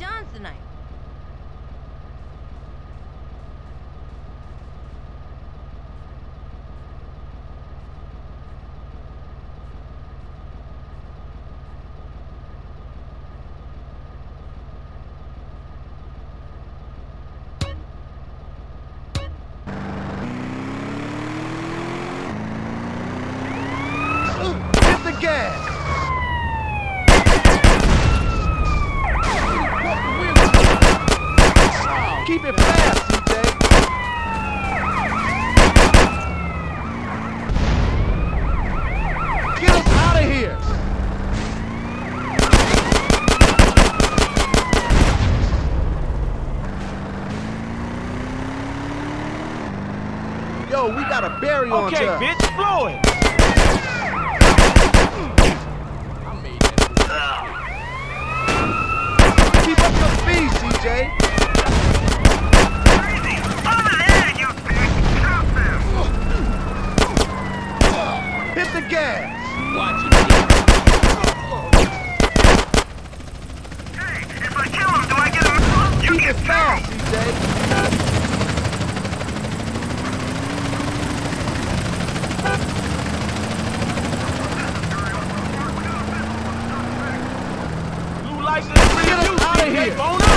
John's tonight. Ok, okay, bitch. here.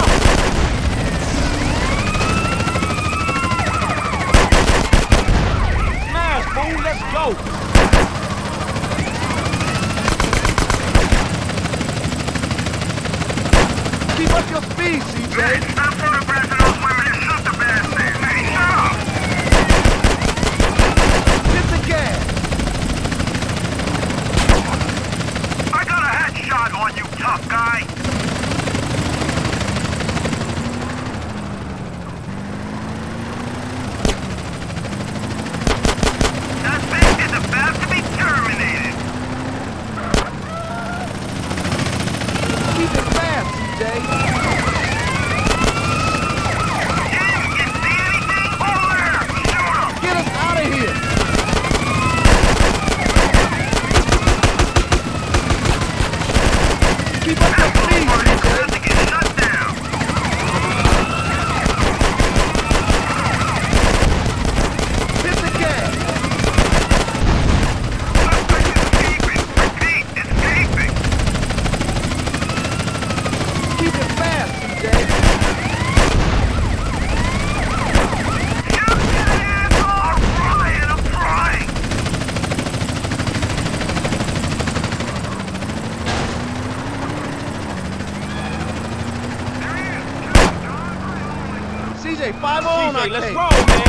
five on, let's roll, man.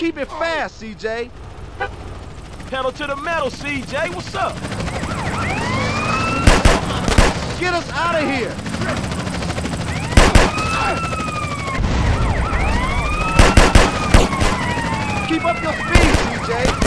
Keep it fast, CJ. Pedal to the metal, CJ. What's up? Get us out of here. Keep up your speed, CJ.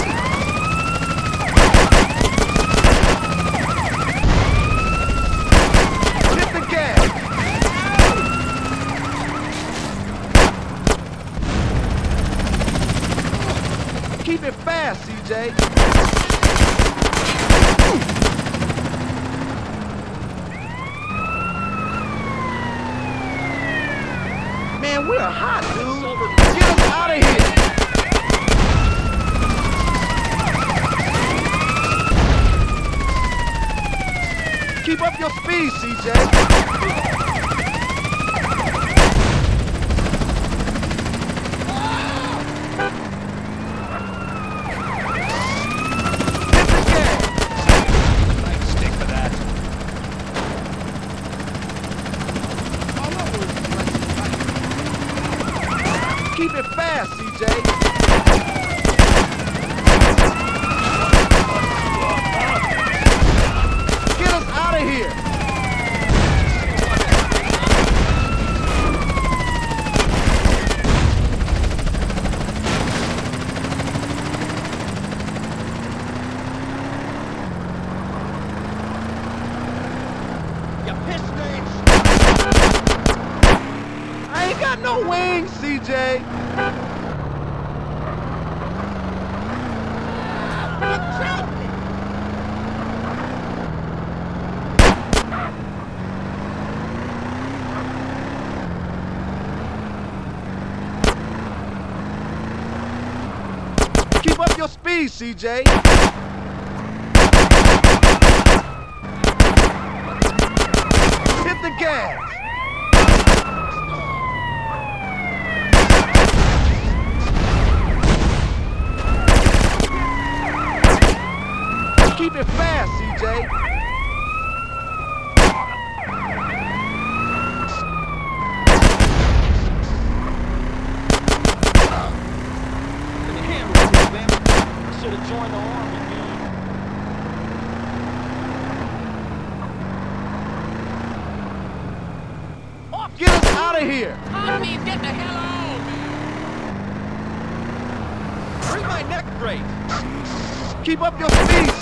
Man, we're hot, dude. Get us out of here. Keep up your speed, CJ. CJ. Hit the gas. Keep it fast, CJ. Get us out of here! I mean, get the hell out! Bring my neck brace! Keep up your speed!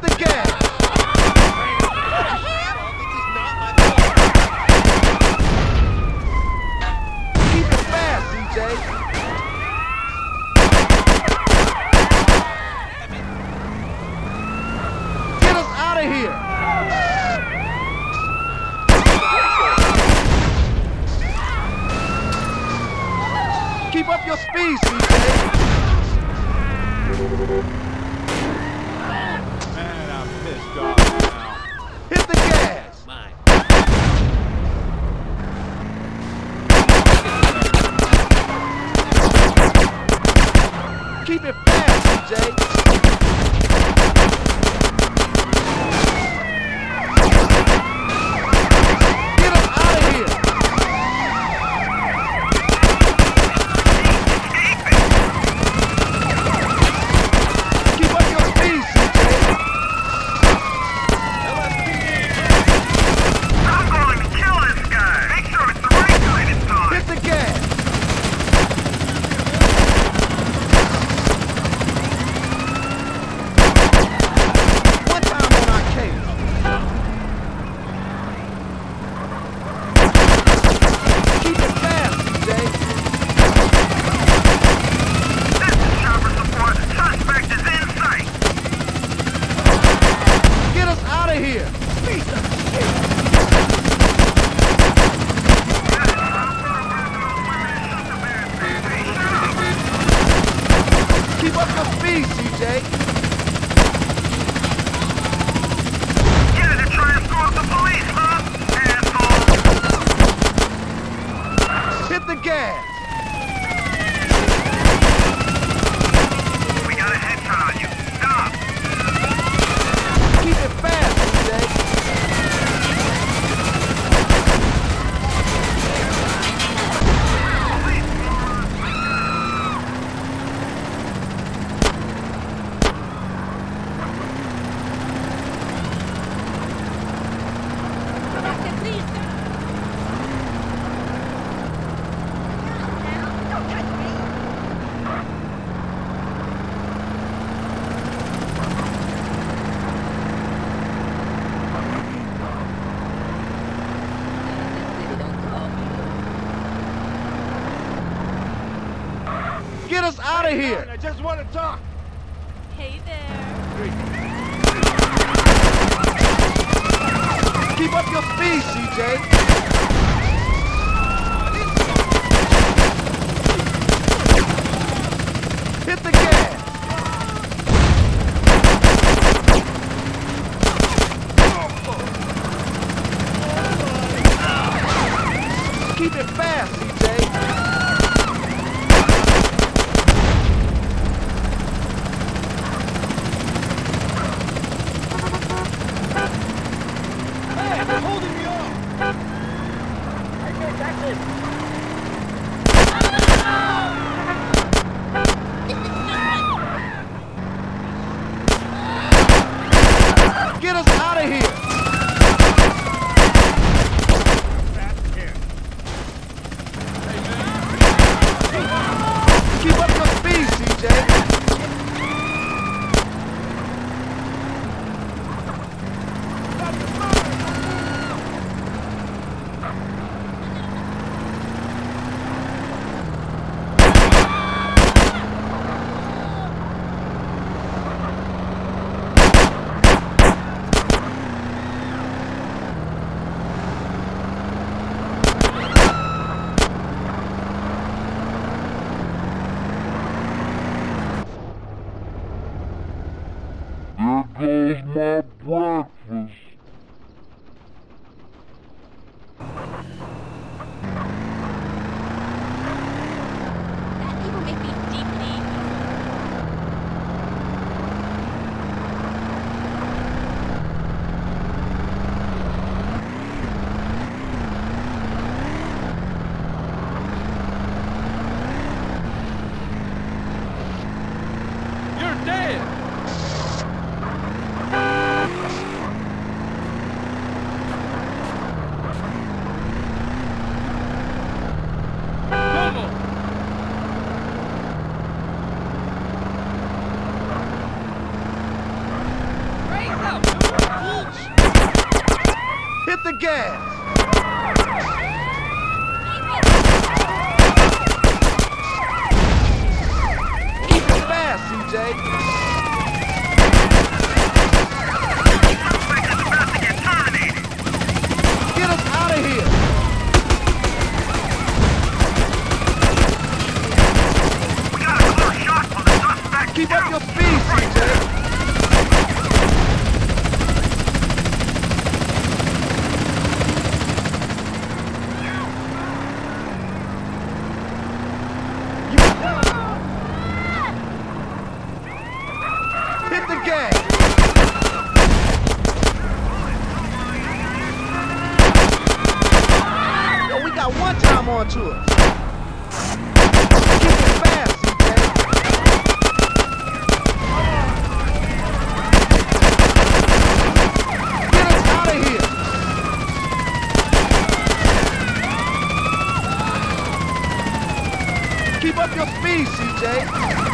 the game. Jay. stay here. I just want to talk. Hey there. Keep up your speed, CJ. a CJ.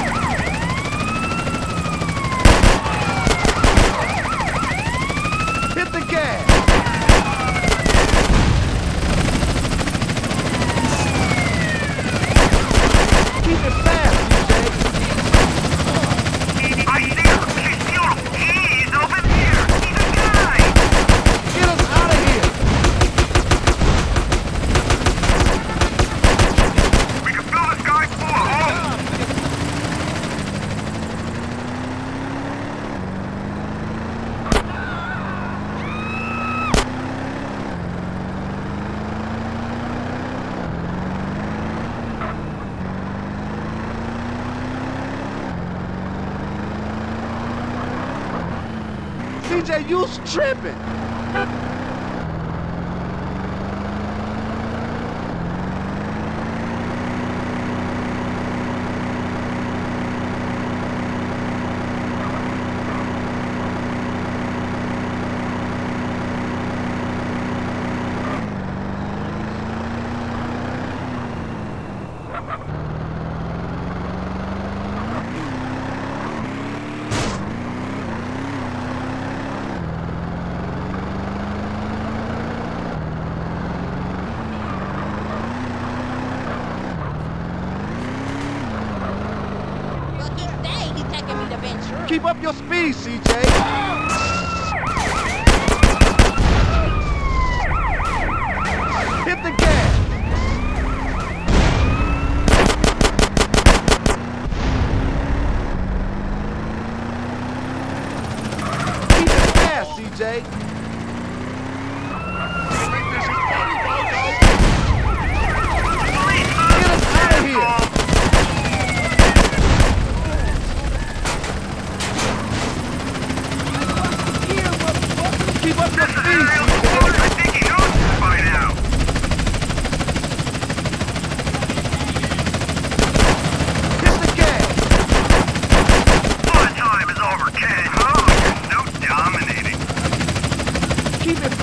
CJ, you tripping. Keep up your speed, CJ. Hit the gas. Hit the gas, CJ. keep it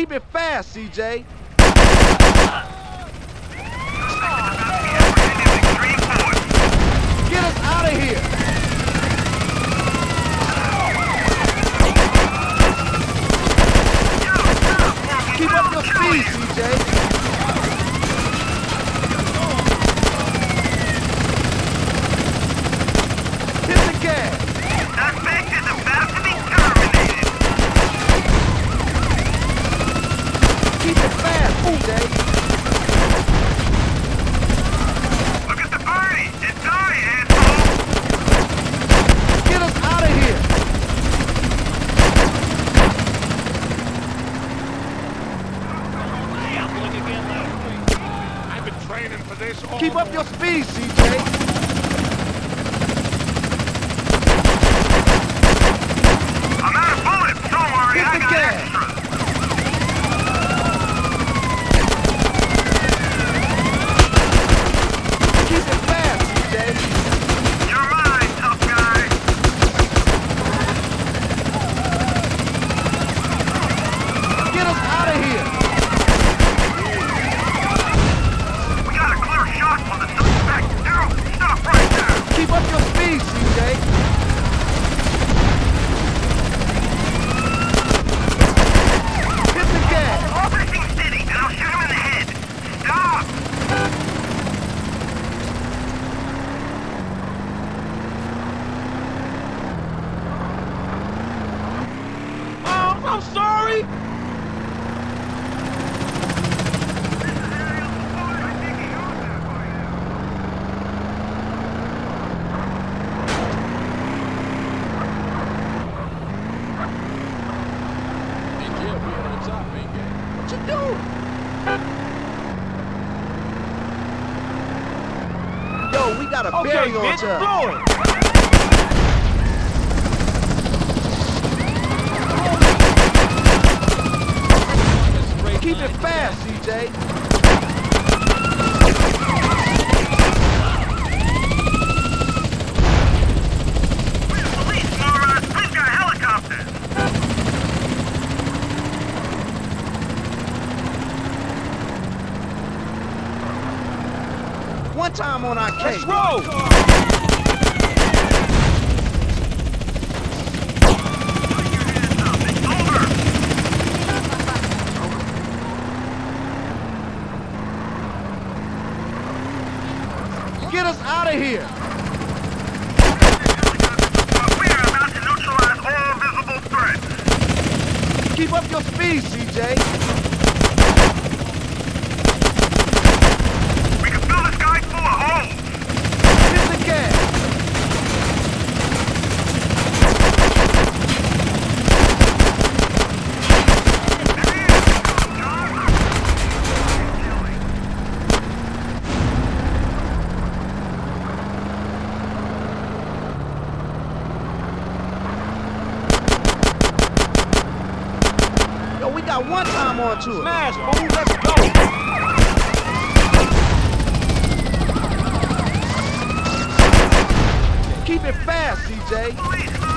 Keep it fast, CJ. Keep it fast, Dave. we got a okay, burial bitch, tub. Blow it. Keep it fast, CJ. I'm on our case. Let's! Get us out of here! We are about to neutralize all visible threats! Keep up your speed, CJ! Keep it fast, CJ.